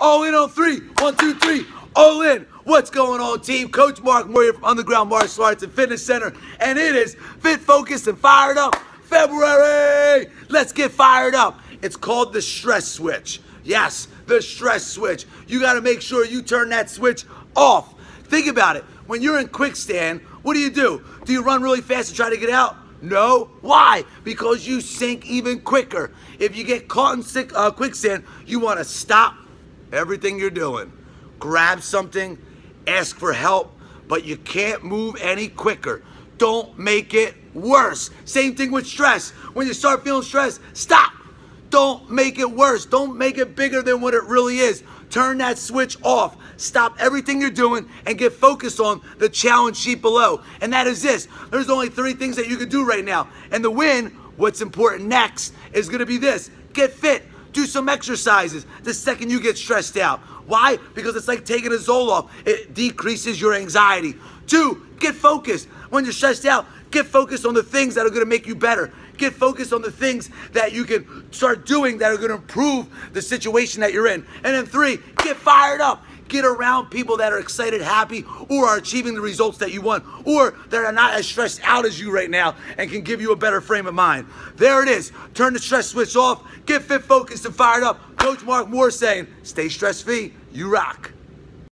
All in on three. One, two, three. All in. What's going on, team? Coach Mark here from Underground Martial Arts and Fitness Center. And it is Fit, Focused, and Fired Up February. Let's get fired up. It's called the stress switch. Yes, the stress switch. You got to make sure you turn that switch off. Think about it. When you're in quicksand, what do you do? Do you run really fast and try to get out? No. Why? Because you sink even quicker. If you get caught in sick, uh, quicksand, you want to stop everything you're doing. Grab something, ask for help, but you can't move any quicker. Don't make it worse. Same thing with stress. When you start feeling stressed, stop. Don't make it worse. Don't make it bigger than what it really is. Turn that switch off. Stop everything you're doing and get focused on the challenge sheet below. And that is this. There's only three things that you can do right now. And the win, what's important next, is going to be this. Get fit. Do some exercises the second you get stressed out. Why? Because it's like taking a Zoloft. It decreases your anxiety. Two, get focused. When you're stressed out, get focused on the things that are going to make you better. Get focused on the things that you can start doing that are going to improve the situation that you're in. And then three, get fired up. Get around people that are excited, happy, or are achieving the results that you want, or that are not as stressed out as you right now and can give you a better frame of mind. There it is. Turn the stress switch off, get fit, focused, and fired up. Coach Mark Moore saying, stay stress free. You rock.